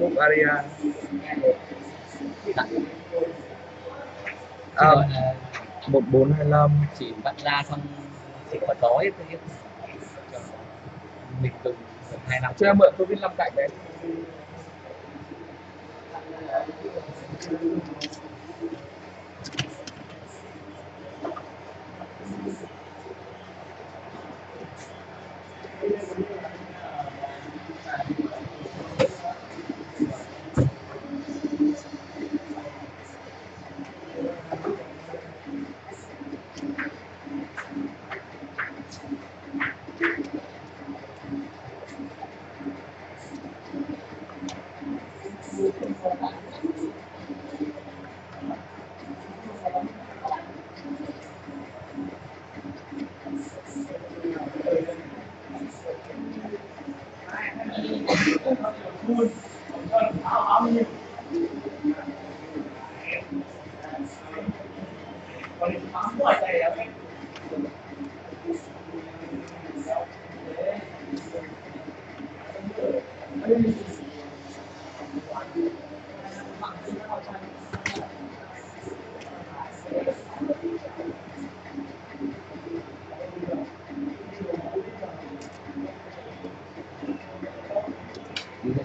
Honguk area Đặt. à, Gọi là 1425 chỉ vặn ra xong chỉ có tối thôi mình được hai năm. Cho em mượn tôi viên năm cạnh đấy por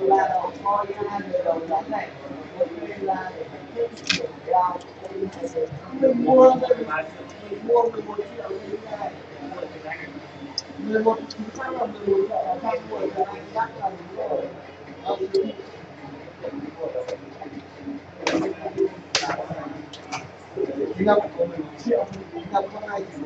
tôi. đầu Số này của tôi. mình mua mình mua 11 triệu như thế này 11 chính xác là 11 triệu là trăm buổi là anh chắc là đúng rồi ông chính là của mình triệu chính là con này chỉ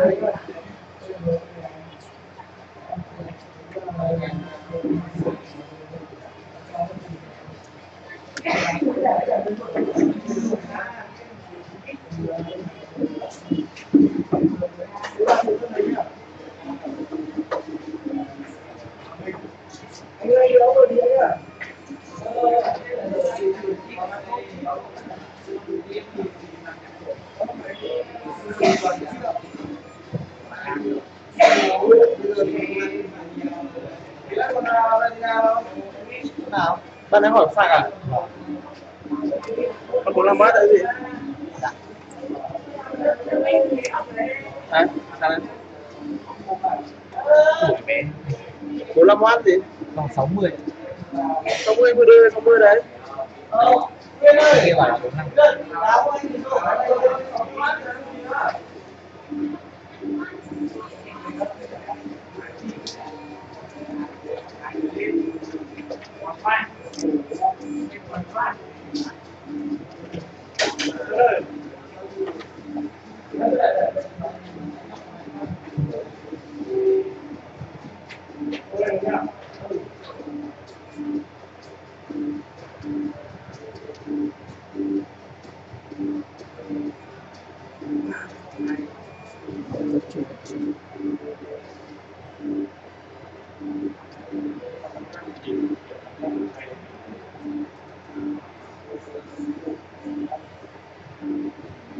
Anh ơi, đâu rồi đi ạ? Nào? Bạn đang hỏi phạt à? Con bốn năm mát là gì? Hả? Sao đấy? Bên 45 gì? Còn 60 60 vừa đưa 60 đấy. Ờ, Quyên ơi, kia bảo là 45 Thank you.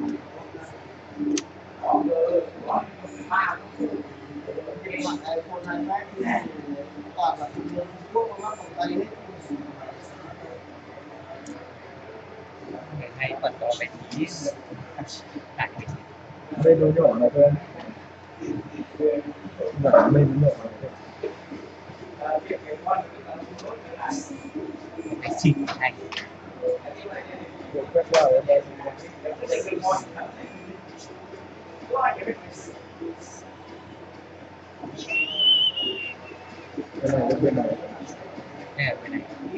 Anh thì rồi, anh ơi, không phát cho nó gì nữa. Cái mặt iPhone 2 Max thì toàn là thương hiệu Trung Quốc nó lắp bằng tay hết. Cái này bên này đây là bên này không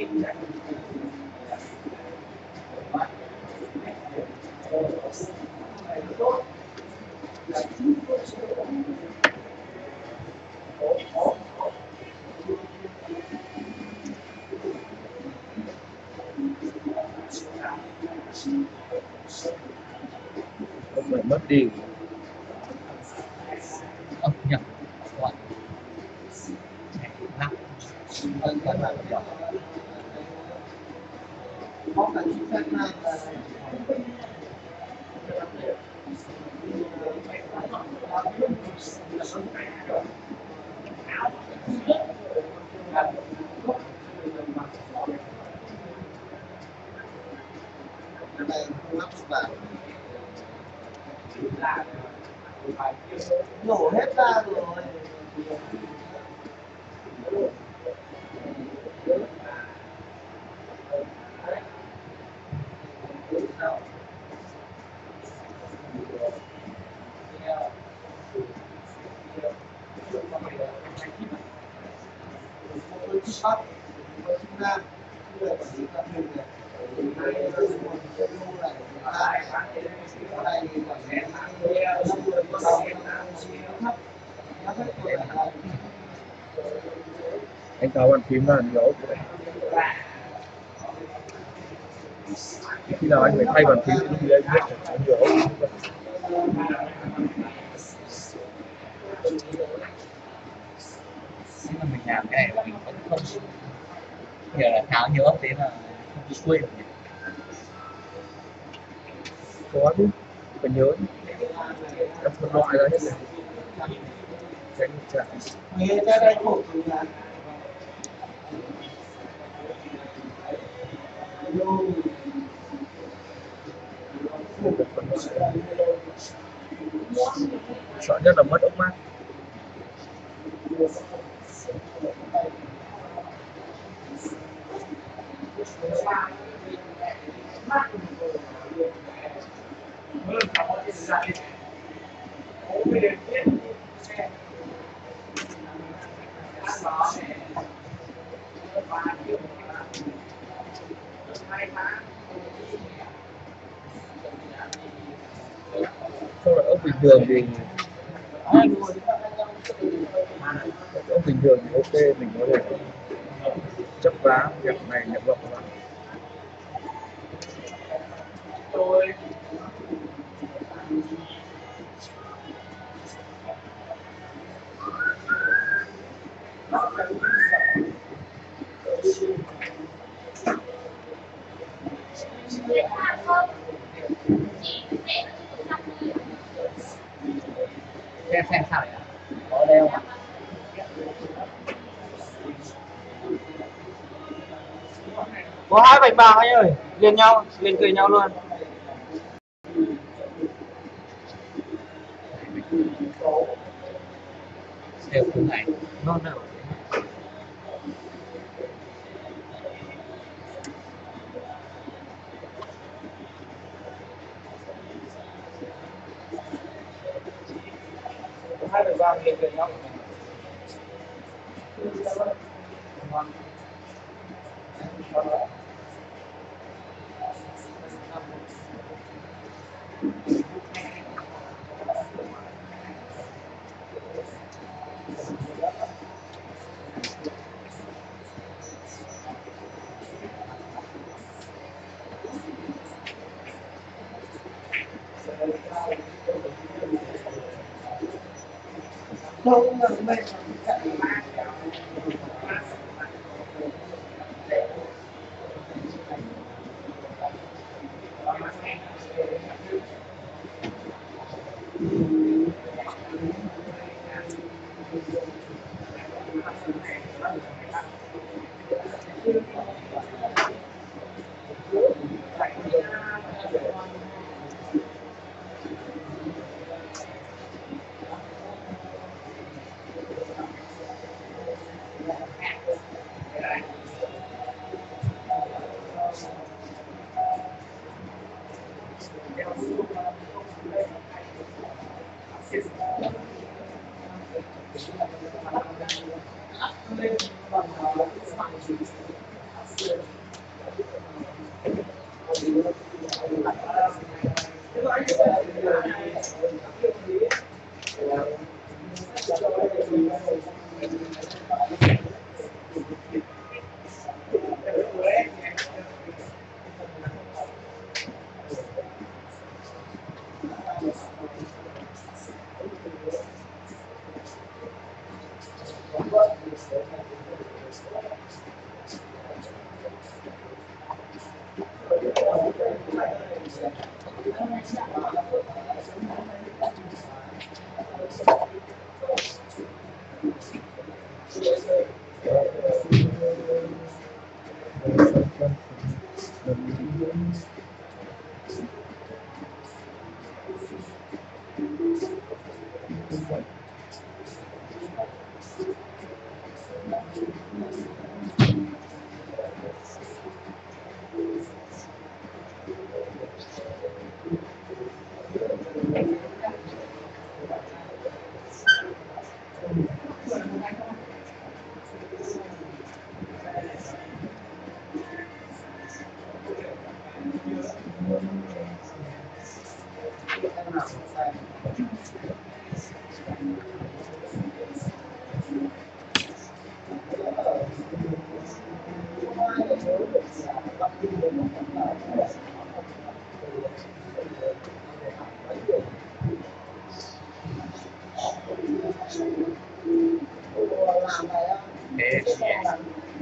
phải mất đi nhầm gọi này lắp vẫn vẫn là nhỏ Mong là chính xác này là cái này không lắp được vào. Nổ hết ra rồi. Một đôi chip bắt, như là quản lý này. Này, cái này thì quản lý năm thấp. Nó là anh tháo bàn phím ra anh khi nào anh phải thay bàn phím thì anh biết là anh gấu nhưng mà mình làm cái này là mình vẫn không giờ nhớ thế là không bị quên có chứ, phải nhớ. Đọc phân loại ra hết rồi tránh nghe đây không sợ nhất là mất ốc mắt không là ốc bình thường thì hai ốc bình thường thì ok, mình có thể chấp vá việc này nhập lọ vào xem có hai bạch bạc anh ơi. Liền nhau liền cười nhau luôn. Đều cũng này non nào? Hai bạch bạc liền cười nhau. Thank you. Không là mình thế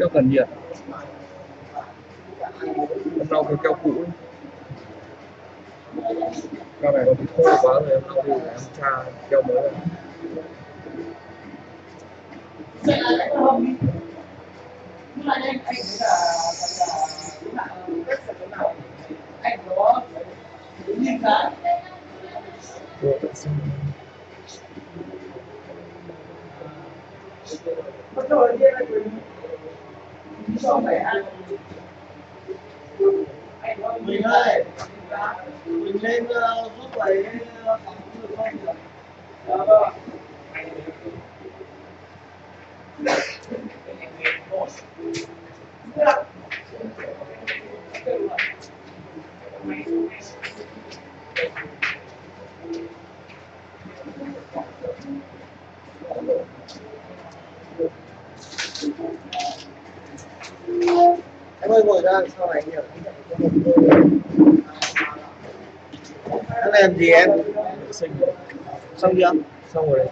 keo cần nhiệt em lau cái keo cũ keo này nó bị khô quá rồi em lau đi để em tra keo mới vào. Rồi, vệ sinh mình ơi mình lên uh, giúp lấy uh, phóng được không? Được dạ vâng em ơi ra sau này gì em xong chưa? Xong rồi